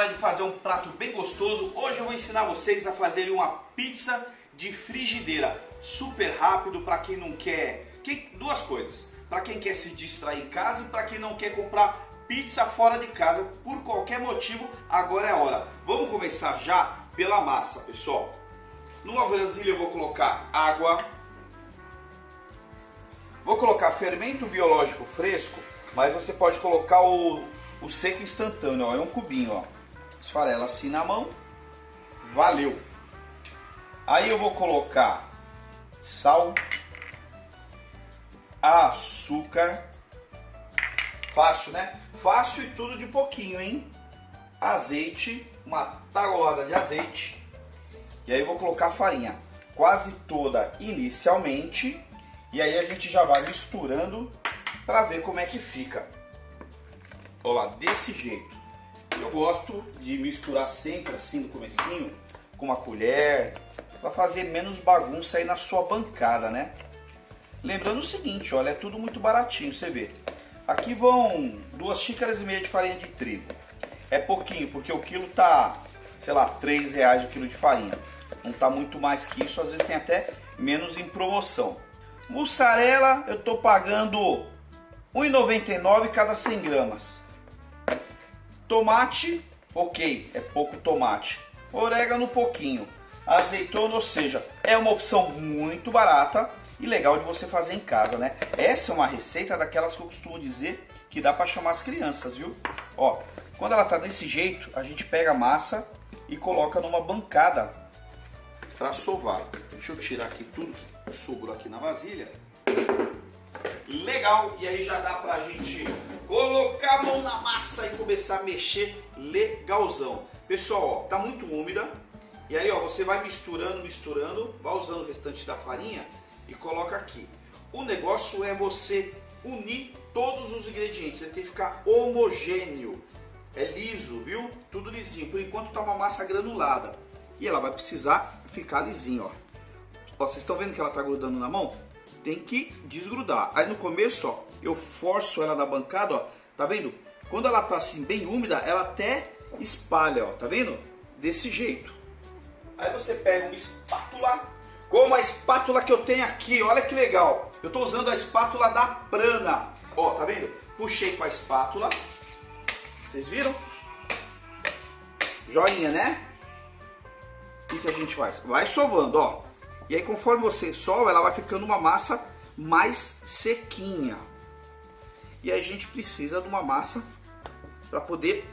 hora de fazer um prato bem gostoso. Hoje eu vou ensinar vocês a fazer uma pizza de frigideira. Super rápido para quem não quer... Quem... Duas coisas. Para quem quer se distrair em casa e para quem não quer comprar pizza fora de casa por qualquer motivo, agora é a hora. Vamos começar já pela massa, pessoal. Numa vasilha eu vou colocar água. Vou colocar fermento biológico fresco, mas você pode colocar o o seco instantâneo, ó, é um cubinho, ó. Esfarela assim na mão. Valeu! Aí eu vou colocar sal, açúcar. Fácil, né? Fácil e tudo de pouquinho, hein? Azeite, uma tagolada de azeite. E aí eu vou colocar a farinha quase toda inicialmente. E aí a gente já vai misturando para ver como é que fica. Olha lá, desse jeito. Eu gosto de misturar sempre assim no comecinho, com uma colher, para fazer menos bagunça aí na sua bancada, né? Lembrando o seguinte, olha, é tudo muito baratinho, você vê. Aqui vão duas xícaras e meia de farinha de trigo. É pouquinho, porque o quilo tá, sei lá, três reais o quilo de farinha. Não tá muito mais que isso, às vezes tem até menos em promoção. Mussarela eu tô pagando 1,99 cada 100 gramas. Tomate, ok, é pouco tomate. Orégano, pouquinho. Azeitona, ou seja, é uma opção muito barata e legal de você fazer em casa, né? Essa é uma receita daquelas que eu costumo dizer que dá para chamar as crianças, viu? Ó, quando ela tá desse jeito, a gente pega a massa e coloca numa bancada para sovar. Deixa eu tirar aqui tudo que sobrou aqui na vasilha. Legal, e aí já dá pra gente colocar a mão na massa e começar a mexer legalzão. Pessoal, ó, tá muito úmida. E aí, ó, você vai misturando, misturando, vai usando o restante da farinha e coloca aqui. O negócio é você unir todos os ingredientes, ele tem que ficar homogêneo. É liso, viu? Tudo lisinho. Por enquanto tá uma massa granulada. E ela vai precisar ficar lisinho, ó. ó vocês estão vendo que ela tá grudando na mão? Tem que desgrudar. Aí no começo, ó, eu forço ela na bancada, ó, tá vendo? Quando ela tá assim bem úmida, ela até espalha, ó, tá vendo? Desse jeito. Aí você pega uma espátula, como a espátula que eu tenho aqui, olha que legal. Eu tô usando a espátula da Prana. Ó, tá vendo? Puxei com a espátula. Vocês viram? Joinha, né? O que, que a gente faz? Vai sovando, ó. E aí conforme você sova, ela vai ficando uma massa mais sequinha. E a gente precisa de uma massa para poder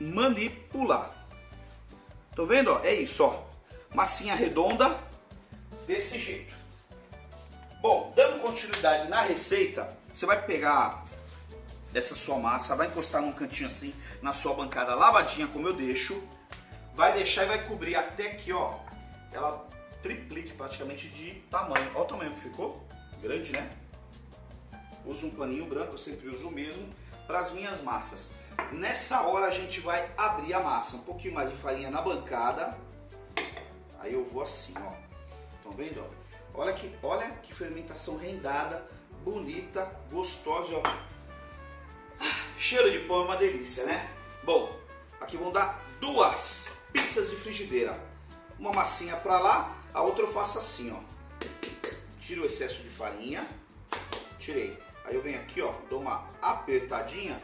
manipular. Tô vendo? Ó? É isso, ó. Massinha redonda desse jeito. Bom, dando continuidade na receita, você vai pegar essa sua massa, vai encostar num cantinho assim na sua bancada lavadinha, como eu deixo. Vai deixar e vai cobrir até aqui, ó. Ela triplique praticamente de tamanho. Olha o tamanho que ficou. Grande, né? uso um paninho branco, eu sempre uso o mesmo para as minhas massas. Nessa hora a gente vai abrir a massa, um pouquinho mais de farinha na bancada. Aí eu vou assim, ó. Estão vendo? Ó? Olha que, olha que fermentação rendada, bonita, gostosa, ó. Ah, cheiro de pão é uma delícia, né? Bom, aqui vão dar duas pizzas de frigideira. Uma massinha para lá, a outra eu faço assim, ó. Tiro o excesso de farinha. Tirei. Aí eu venho aqui, ó, dou uma apertadinha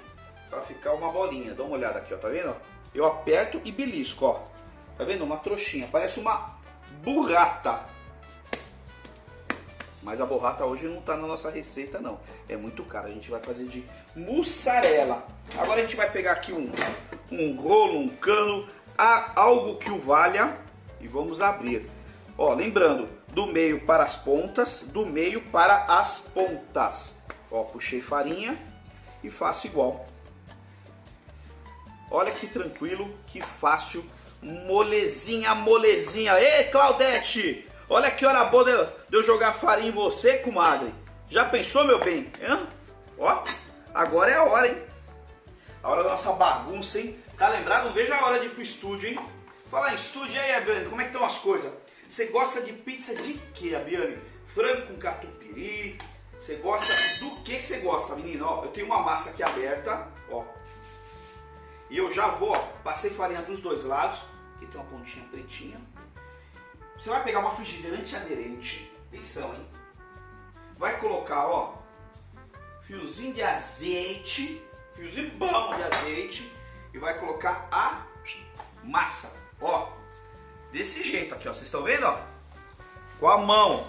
para ficar uma bolinha. Dá uma olhada aqui, ó, tá vendo? Eu aperto e belisco, ó. Tá vendo? Uma trouxinha. Parece uma burrata. Mas a borrata hoje não tá na nossa receita, não. É muito caro. A gente vai fazer de mussarela. Agora a gente vai pegar aqui um, um rolo, um cano, algo que o valha e vamos abrir. Ó, lembrando, do meio para as pontas, do meio para as pontas. Ó, puxei farinha e faço igual. Olha que tranquilo, que fácil, molezinha, molezinha. Ei, Claudete, olha que hora boa de, eu jogar farinha em você, comadre. Já pensou, meu bem? Hã? Ó, agora é a hora, hein? A hora da nossa bagunça, hein? Tá lembrado? Não vejo a hora de ir pro estúdio, hein? Falar em estúdio, aí, Abiane, como é que estão as coisas? Você gosta de pizza de quê, Abiane? Frango com catupiry, você gosta do que, que você gosta, menina? Ó, eu tenho uma massa aqui aberta, ó. E eu já vou, ó, passei farinha dos dois lados. Aqui tem uma pontinha pretinha. Você vai pegar uma frigideira antiaderente. Atenção, hein? Vai colocar, ó, fiozinho de azeite, fiozinho bom de azeite e vai colocar a massa, ó, desse jeito aqui, ó, vocês estão vendo, ó, com a mão,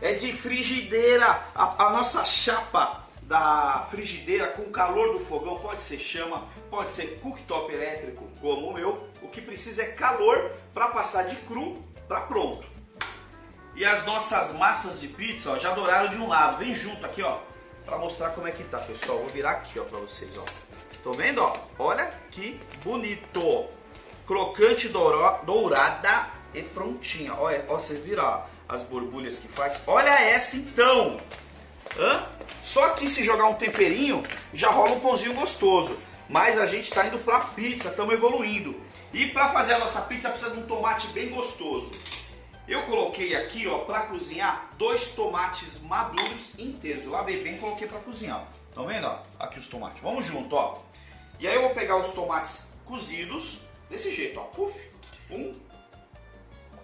é de frigideira, a, a nossa chapa da frigideira com calor do fogão, pode ser chama, pode ser cooktop elétrico como o meu, o que precisa é calor para passar de cru para pronto. E as nossas massas de pizza ó, já douraram de um lado, vem junto aqui ó, para mostrar como é que tá. Pessoal, vou virar aqui ó para vocês ó. Estão vendo ó? Olha que bonito, crocante dourada e prontinha. Olha, ó, vocês viram ó, as borbulhas que faz? Olha essa então. Hã? Só que se jogar um temperinho, já rola um pãozinho gostoso. Mas a gente está indo para pizza, estamos evoluindo. E para fazer a nossa pizza precisa de um tomate bem gostoso. Eu coloquei aqui, ó, para cozinhar, dois tomates maduros inteiros. lavei bem coloquei para cozinhar. Estão vendo, ó? Aqui os tomates. Vamos junto, ó. E aí eu vou pegar os tomates cozidos, desse jeito, ó. Puf. Um,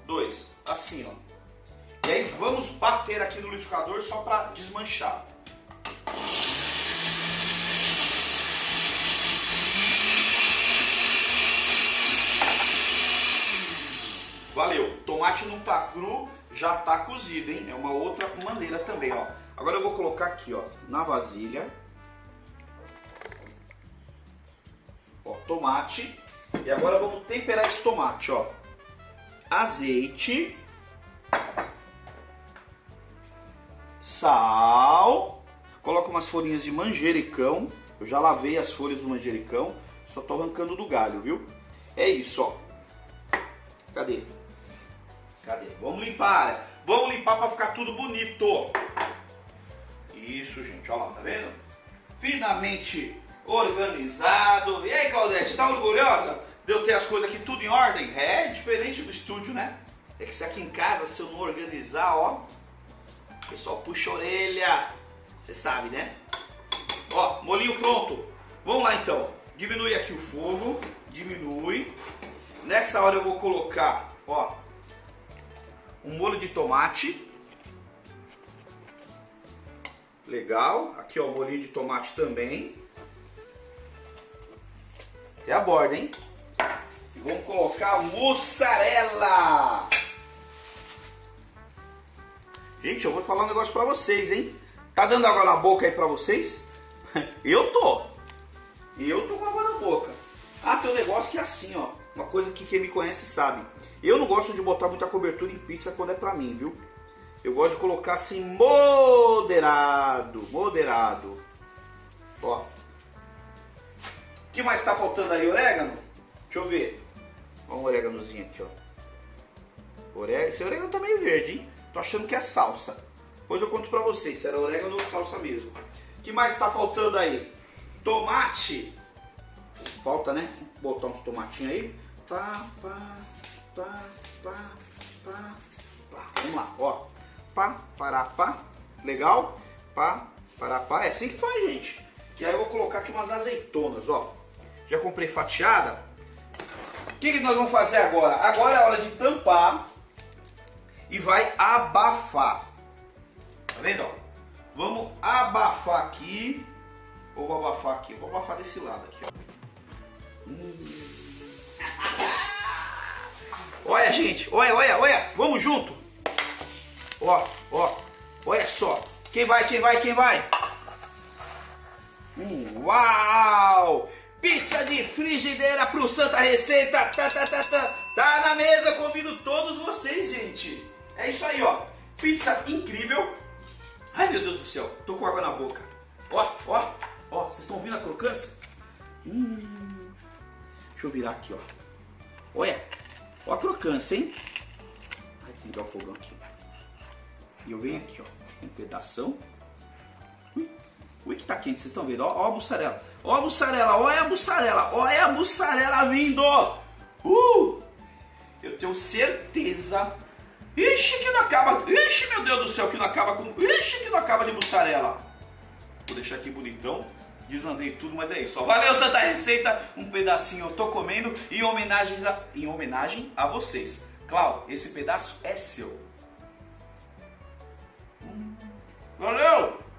dois. Assim, ó. E aí vamos bater aqui no liquidificador só para desmanchar. Valeu, tomate não tá cru, já tá cozido, hein? É uma outra maneira também, ó. Agora eu vou colocar aqui, ó, na vasilha. Ó, tomate. E agora vamos temperar esse tomate, ó. Azeite. Sal. Coloca umas folhinhas de manjericão. Eu já lavei as folhas do manjericão. Só tô arrancando do galho, viu? É isso, ó. Cadê? Cadê? Vamos limpar. Vamos limpar para ficar tudo bonito. Isso, gente. Olha lá, tá vendo? Finamente organizado. E aí, Claudete, tá orgulhosa de eu ter as coisas aqui tudo em ordem? É diferente do estúdio, né? É que se aqui em casa, se eu não organizar, ó, o pessoal puxa a orelha. Você sabe, né? Ó, molinho pronto. Vamos lá então. Diminui aqui o fogo. Diminui. Nessa hora eu vou colocar, ó, um molho de tomate. Legal. Aqui, ó, o molhinho de tomate também. Até a borda, hein? E vamos colocar mussarela. Gente, eu vou falar um negócio pra vocês, hein? Tá dando água na boca aí pra vocês? Eu tô. Eu tô com água na boca. Ah, tem um negócio que é assim, ó. Uma coisa que quem me conhece sabe. Eu não gosto de botar muita cobertura em pizza quando é pra mim, viu? Eu gosto de colocar assim moderado, moderado. Ó. O que mais tá faltando aí? Orégano? Deixa eu ver. Olha um oréganozinho aqui, ó. Orégano. Esse orégano tá meio verde, hein? Tô achando que é salsa. Depois eu conto pra vocês se era orégano ou salsa mesmo. O que mais tá faltando aí? Tomate. Falta, né? Botar uns tomatinhos aí. Pá, pá, pá, pá, pá, pá. Vamos lá, ó. Pá, pará, pá. Legal? Pá, pará, pá. É assim que faz, gente. E aí eu vou colocar aqui umas azeitonas, ó. Já comprei fatiada. O que, que nós vamos fazer agora? Agora é hora de tampar e vai abafar. Tá vendo, ó? Vamos abafar aqui. Ou vou abafar aqui? Vou abafar desse lado aqui, ó. Hum. Olha, gente, olha, olha, olha, vamos junto. Ó, ó, olha só. Quem vai, quem vai, quem vai? Hum, uau! Pizza de frigideira pro Santa Receita. Tá, tá, tá, tá. tá na mesa, convido todos vocês, gente. É isso aí, ó. Pizza incrível. Ai, meu Deus do céu, tô com água na boca. Ó, ó, ó, vocês estão ouvindo a crocância? Hum. Deixa eu virar aqui, ó. Olha, Ó a crocância, hein? Vai desligar o fogão aqui. E eu venho aqui, ó. Um pedação. Ui, Ui, que tá quente, vocês estão vendo? Ó, ó a mussarela. Ó a mussarela, ó é a mussarela, ó é a mussarela vindo. Uh! Eu tenho certeza. Ixi, que não acaba. Ixi, meu Deus do céu, que não acaba com. Ixi, que não acaba de mussarela. Vou deixar aqui bonitão. Desandei tudo, mas é isso. Ó. Valeu, Santa Receita. Um pedacinho eu tô comendo em homenagem a, em homenagem a vocês. Clau, esse pedaço é seu. Hum, valeu!